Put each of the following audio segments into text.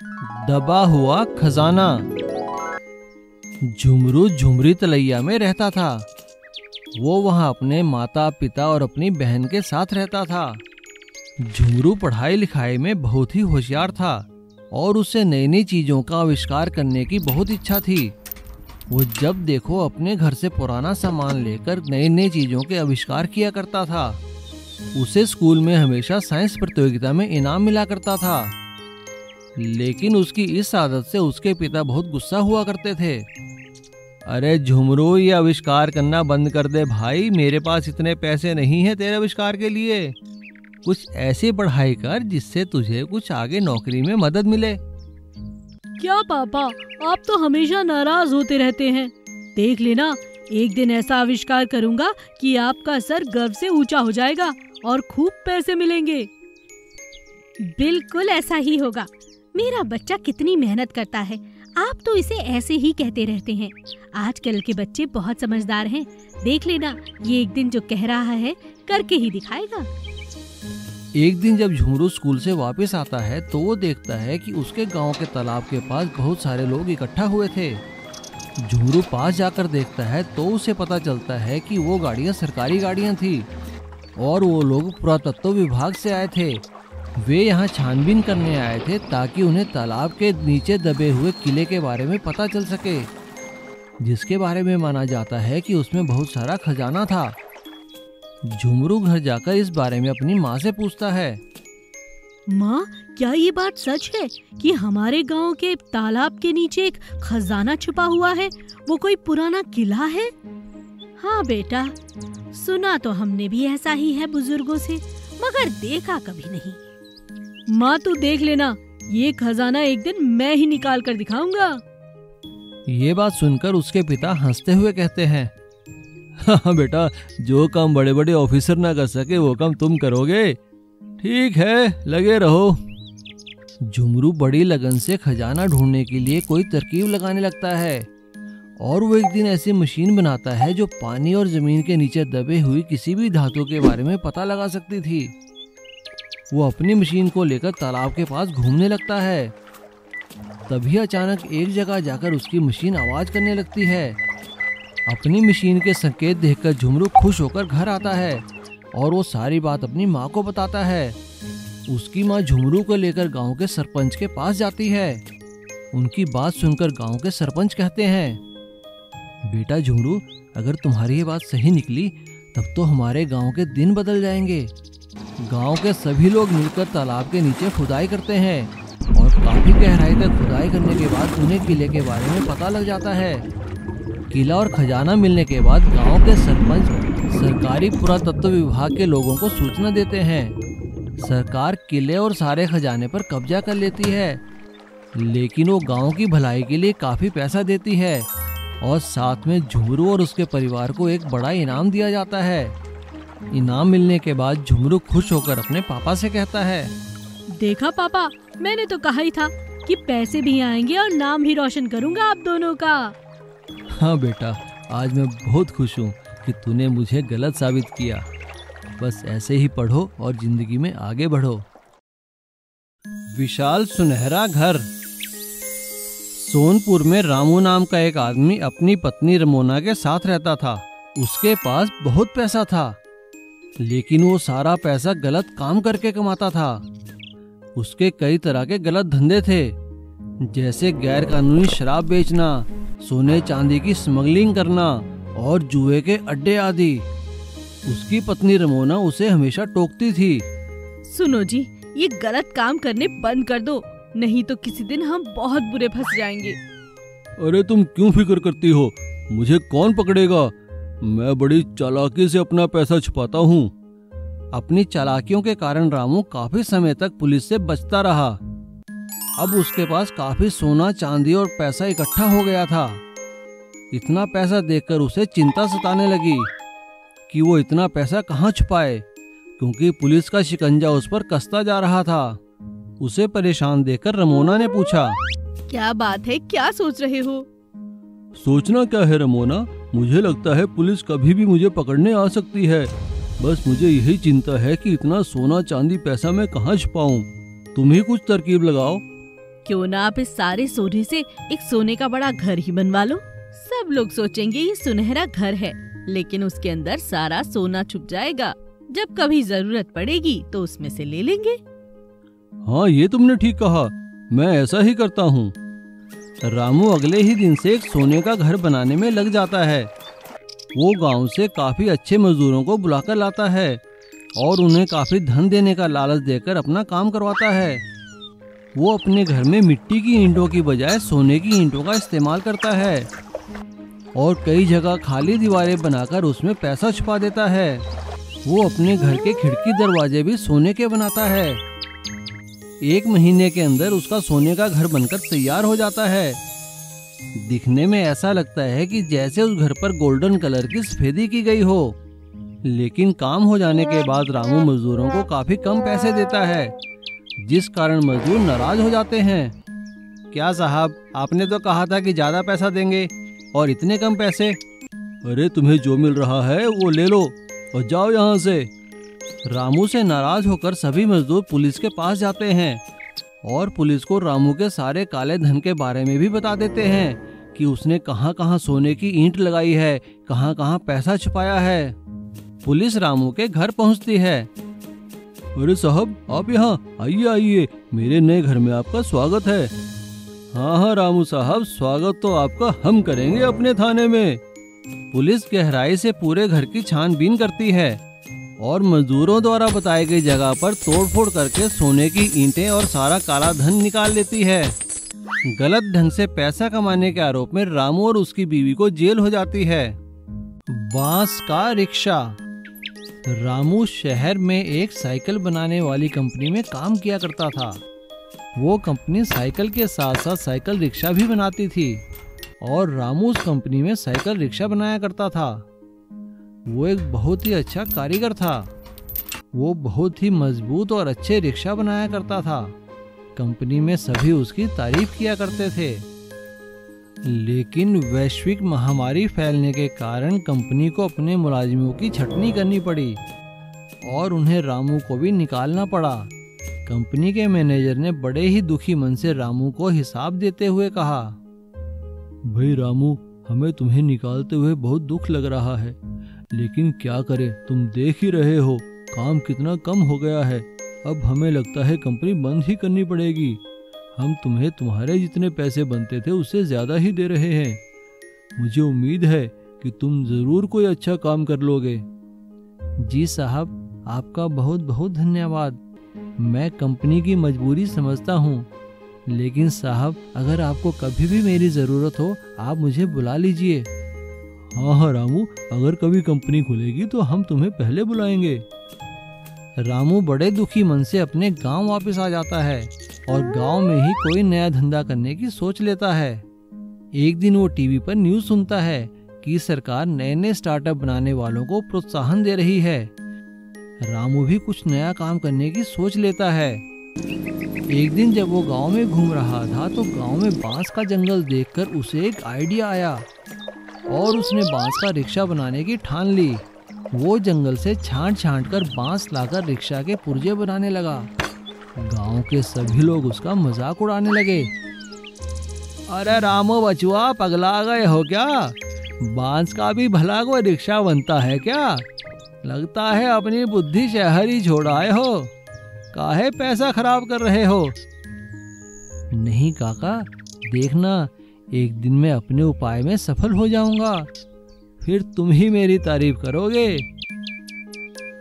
दबा हुआ खजाना। झुमरू झुमरी तलैया में रहता था। वो वहाँ अपने माता पिता और अपनी बहन के साथ रहता था। झुमरू पढ़ाई लिखाई में बहुत ही होशियार था और उसे नई नई चीज़ों का आविष्कार करने की बहुत इच्छा थी। वो जब देखो अपने घर से पुराना सामान लेकर नई नई चीज़ों के आविष्कार किया करता था, उसे स्कूल में हमेशा साइंस प्रतियोगिता में इनाम मिला करता था। लेकिन उसकी इस आदत से उसके पिता बहुत गुस्सा हुआ करते थे। अरे झुमरू, ये आविष्कार करना बंद कर दे भाई, मेरे पास इतने पैसे नहीं है तेरे आविष्कार के लिए। कुछ ऐसी पढ़ाई कर जिससे तुझे कुछ आगे नौकरी में मदद मिले। क्या पापा, आप तो हमेशा नाराज़ होते रहते हैं। देख लेना, एक दिन ऐसा आविष्कार करूँगा कि आपका सर गर्व से ऊँचा हो जाएगा और खूब पैसे मिलेंगे। बिल्कुल ऐसा ही होगा। मेरा बच्चा कितनी मेहनत करता है। आप तो इसे ऐसे ही कहते रहते हैं। आजकल के बच्चे बहुत समझदार हैं। देख लेना, ये एक दिन जो कह रहा है, करके ही दिखाएगा। एक दिन जब झुमरू स्कूल से वापस आता है तो वो देखता है कि उसके गाँव के तालाब के पास बहुत सारे लोग इकट्ठा हुए थे। झुमरू पास जाकर देखता है तो उसे पता चलता है कि वो गाड़ियाँ सरकारी गाड़ियाँ थी और वो लोग पुरातत्व विभाग से आए थे। वे यहाँ छानबीन करने आए थे ताकि उन्हें तालाब के नीचे दबे हुए किले के बारे में पता चल सके, जिसके बारे में माना जाता है कि उसमें बहुत सारा खजाना था। झुमरू घर जाकर इस बारे में अपनी माँ से पूछता है। माँ, क्या ये बात सच है कि हमारे गाँव के तालाब के नीचे एक खजाना छुपा हुआ है? वो कोई पुराना किला है? हाँ बेटा, सुना तो हमने भी ऐसा ही है बुज़ुर्गों से, मगर देखा कभी नहीं। माँ तू देख लेना, ये खजाना एक दिन मैं ही निकाल कर दिखाऊँगा। ये बात सुनकर उसके पिता हँसते हुए कहते हैं हाँ बेटा, जो काम बड़े बड़े ऑफिसर ना कर सके, वो काम तुम करोगे। ठीक है, लगे रहो। झुमरू बड़ी लगन से खजाना ढूँढने के लिए कोई तरकीब लगाने लगता है। और वो एक दिन ऐसी मशीन बनाता है, जो पानी और ज़मीन के नीचे दबे हुई किसी भी धातु के बारे में पता लगा सकती थी। वो अपनी मशीन को लेकर तालाब के पास घूमने लगता है। तभी अचानक एक जगह जाकर उसकी मशीन आवाज़ करने लगती है। अपनी मशीन के संकेत देखकर झुमरू खुश होकर घर आता है और वो सारी बात अपनी माँ को बताता है। उसकी माँ झुमरू को लेकर गाँव के सरपंच के पास जाती है। उनकी बात सुनकर गाँव के सरपंच कहते हैं, बेटा झुमरू, अगर तुम्हारी ये बात सही निकली, तब तो हमारे गाँव के दिन बदल जाएँगे। गाँव के सभी लोग मिलकर तालाब के नीचे खुदाई करते हैं और काफ़ी गहराई तक खुदाई करने के बाद उन्हें किले के बारे में पता लग जाता है। किला और खजाना मिलने के बाद गाँव के सरपंच, सरकारी पुरातत्व विभाग के लोगों को सूचना देते हैं। सरकार किले और सारे खजाने पर कब्जा कर लेती है, लेकिन वो गाँव की भलाई के लिए काफ़ी पैसा देती है और साथ में झुमरू और उसके परिवार को एक बड़ा इनाम दिया जाता है। इनाम मिलने के बाद झुमरू खुश होकर अपने पापा से कहता है देखा पापा मैंने तो कहा ही था कि पैसे भी आएँगे और नाम भी रोशन करूँगा आप दोनों का। हाँ बेटा आज मैं बहुत खुश हूँ कि तूने मुझे गलत साबित किया। बस ऐसे ही पढ़ो और ज़िंदगी में आगे बढ़ो। विशाल सुनहरा घर। सोनपुर में रामू नाम का एक आदमी अपनी पत्नी रमोना के साथ रहता था। उसके पास बहुत पैसा था। लेकिन वो सारा पैसा गलत काम करके कमाता था। उसके कई तरह के गलत धंधे थे जैसे गैर कानूनी शराब बेचना सोने चांदी की स्मगलिंग करना और जुए के अड्डे आदि। उसकी पत्नी रमोना उसे हमेशा टोकती थी। सुनो जी ये गलत काम करने बंद कर दो नहीं तो किसी दिन हम बहुत बुरे फंस जाएँगे। अरे तुम क्यों फ़िक्र करती हो? मुझे कौन पकड़ेगा? मैं बड़ी चालाकी से अपना पैसा छुपाता हूँ। अपनी चालाकियों के कारण रामू काफ़ी समय तक पुलिस से बचता रहा। अब उसके पास काफ़ी सोना चांदी और पैसा इकट्ठा हो गया था। इतना पैसा देखकर उसे चिंता सताने लगी कि वो इतना पैसा कहाँ छुपाए क्योंकि पुलिस का शिकंजा उस पर कसता जा रहा था। उसे परेशान देखकर रमोना ने पूछा क्या बात है? क्या सोच रहे हो? सोचना क्या है रमोना? मुझे लगता है पुलिस कभी भी मुझे पकड़ने आ सकती है। बस मुझे यही चिंता है कि इतना सोना चांदी पैसा मैं कहाँ छुपाऊँ? तुम ही कुछ तरकीब लगाओ। क्यों ना आप इस सारे सोने से एक सोने का बड़ा घर ही बनवा लो। सब लोग सोचेंगे ये सुनहरा घर है लेकिन उसके अंदर सारा सोना छुप जाएगा। जब कभी ज़रूरत पड़ेगी तो उसमें से ले लेंगे। हाँ ये तुमने ठीक कहा। मैं ऐसा ही करता हूँ। रामू अगले ही दिन से एक सोने का घर बनाने में लग जाता है। वो गाँव से काफ़ी अच्छे मजदूरों को बुलाकर लाता है और उन्हें काफ़ी धन देने का लालच देकर अपना काम करवाता है। वो अपने घर में मिट्टी की ईंटों की बजाय सोने की ईंटों का इस्तेमाल करता है और कई जगह खाली दीवारें बनाकर उसमें पैसा छुपा देता है। वो अपने घर के खिड़की दरवाजे भी सोने के बनाता है। एक महीने के अंदर उसका सोने का घर बनकर तैयार हो जाता है। दिखने में ऐसा लगता है कि जैसे उस घर पर गोल्डन कलर की सफेदी की गई हो। लेकिन काम हो जाने के बाद रामू मजदूरों को काफ़ी कम पैसे देता है, जिस कारण मजदूर नाराज़ हो जाते हैं। क्या साहब, आपने तो कहा था कि ज़्यादा पैसा देंगे, और इतने कम पैसे? अरे, तुम्हें जो मिल रहा है, वो ले लो, और जाओ यहाँ से। रामू से नाराज़ होकर सभी मजदूर पुलिस के पास जाते हैं। और पुलिस को रामू के सारे काले धन के बारे में भी बता देते हैं कि उसने कहाँ कहाँ सोने की ईंट लगाई है कहाँ कहाँ पैसा छुपाया है। पुलिस रामू के घर पहुँचती है। अरे साहब, आप यहाँ आइए आइए। मेरे नए घर में आपका स्वागत है। हाँ हाँ रामू साहब, स्वागत तो आपका हम करेंगे अपने थाने में। पुलिस गहराई से पूरे घर की छानबीन करती है। और मजदूरों द्वारा बताई गई जगह पर तोड़फोड़ करके सोने की ईंटें और सारा काला धन निकाल लेती है। गलत ढंग से पैसा कमाने के आरोप में रामू और उसकी बीवी को जेल हो जाती है। बाँस का रिक्शा। रामू शहर में एक साइकिल बनाने वाली कंपनी में काम किया करता था। वो कंपनी साइकिल के साथ साथ साइकिल रिक्शा भी बनाती थी और रामू उस कंपनी में साइकिल रिक्शा बनाया करता था। वो एक बहुत ही अच्छा कारीगर था। वो बहुत ही मज़बूत और अच्छे रिक्शा बनाया करता था। कंपनी में सभी उसकी तारीफ़ किया करते थे। लेकिन वैश्विक महामारी फैलने के कारण कंपनी को अपने मुलाजिमों की छटनी करनी पड़ी और उन्हें रामू को भी निकालना पड़ा। कंपनी के मैनेजर ने बड़े ही दुखी मन से रामू को हिसाब देते हुए कहा, भाई रामू, हमें तुम्हें निकालते हुए बहुत दुख लग रहा है। लेकिन क्या करें? तुम देख ही रहे हो, काम कितना कम हो गया है। अब हमें लगता है कंपनी बंद ही करनी पड़ेगी। हम तुम्हें तुम्हारे जितने पैसे बनते थे उससे ज़्यादा ही दे रहे हैं। मुझे उम्मीद है कि तुम ज़रूर कोई अच्छा काम कर लोगे। जी साहब, आपका बहुत बहुत धन्यवाद। मैं कंपनी की मजबूरी समझता हूँ। लेकिन साहब, अगर आपको कभी भी मेरी ज़रूरत हो, आप मुझे बुला लीजिए। हाँ हाँ रामू, अगर कभी कंपनी खुलेगी तो हम तुम्हें पहले बुलाएँगे। रामू बड़े दुखी मन से अपने गाँव वापस आ जाता है और गाँव में ही कोई नया धंधा करने की सोच लेता है। एक दिन वो टीवी पर न्यूज़ सुनता है कि सरकार नए नए स्टार्टअप बनाने वालों को प्रोत्साहन दे रही है। रामू भी कुछ नया काम करने की सोच लेता है। एक दिन जब वो गाँव में घूम रहा था तो गाँव में बाँस का जंगल देखकर उसे एक आइडिया आया। और उसने बाँस का रिक्शा बनाने की ठान ली। वो जंगल से छांट छांट कर बाँस लाकर रिक्शा के पुर्जे बनाने लगा। गाँव के सभी लोग उसका मज़ाक उड़ाने लगे। अरे रामो बचुआ, पगला गए हो क्या? बाँस का भी भला कोई रिक्शा बनता है क्या? लगता है अपनी बुद्धि शहर ही छोड़ आए हो। काहे पैसा खराब कर रहे हो? नहीं काका, देखना एक दिन मैं अपने उपाय में सफल हो जाऊँगा। फिर तुम ही मेरी तारीफ़ करोगे।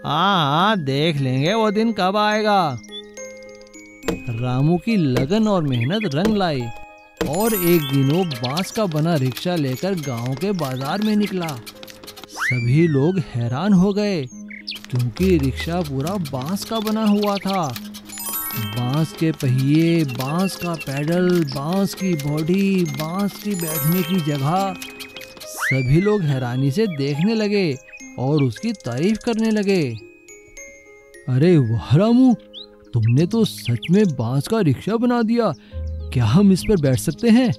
हाँ देख लेंगे वो दिन कब आएगा। रामू की लगन और मेहनत रंग लाई और एक दिन वो बाँस का बना रिक्शा लेकर गाँव के बाज़ार में निकला। सभी लोग हैरान हो गए, क्योंकि रिक्शा पूरा बाँस का बना हुआ था। बाँस के पहिए, बाँस का पैडल, बाँस की बॉडी, बाँस की बैठने की जगह। सभी लोग हैरानी से देखने लगे और उसकी तारीफ़ करने लगे। अरे वाह रामू, तुमने तो सच में बाँस का रिक्शा बना दिया। क्या हम इस पर बैठ सकते हैं?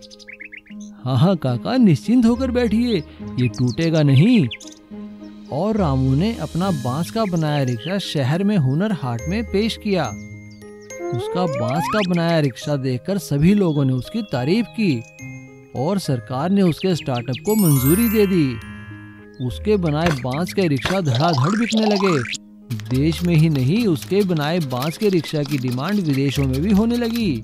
हाँ हाँ काका, निश्चिंत होकर बैठिए, ये टूटेगा नहीं। और रामू ने अपना बाँस का बनाया रिक्शा शहर में हुनर हाट में पेश किया। उसका बाँस का बनाया रिक्शा देखकर सभी लोगों ने उसकी तारीफ़ की और सरकार ने उसके स्टार्टअप को मंजूरी दे दी। उसके बनाए बाँस के रिक्शा धड़ाधड़ बिकने लगे। देश में ही नहीं, उसके बनाए बाँस के रिक्शा की डिमांड विदेशों में भी होने लगी।